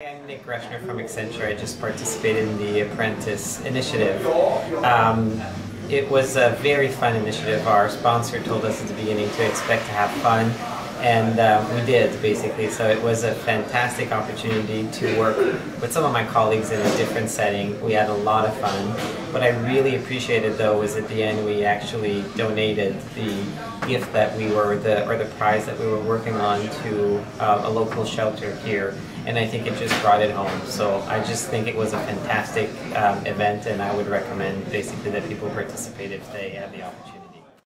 I'm Nick Greshner from Accenture. I just participated in the Apprentice Initiative. Um, it was a very fun initiative. Our sponsor told us at the beginning to expect to have fun, and uh, we did basically. So it was a fantastic opportunity to work with some of my colleagues in a different setting. We had a lot of fun. What I really appreciated though was at the end we actually donated the gift that we were the or the prize that we were working on to uh, a local shelter here and I think it just brought it home. So I just think it was a fantastic um, event, and I would recommend basically that people participate if they have the opportunity.